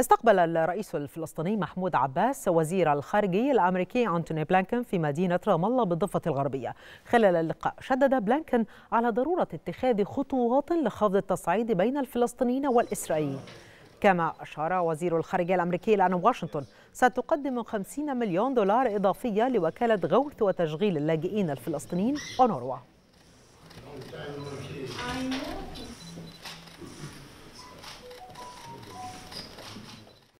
استقبل الرئيس الفلسطيني محمود عباس وزير الخارجية الأمريكي أنتوني بلانكن في مدينة رام الله بالضفة الغربية. خلال اللقاء شدد بلانكن على ضرورة اتخاذ خطوات لخفض التصعيد بين الفلسطينيين والإسرائيليين. كما أشار وزير الخارجية الأمريكي لأن واشنطن ستقدم 50 مليون دولار إضافية لوكالة غوث وتشغيل اللاجئين الفلسطينيين أونروا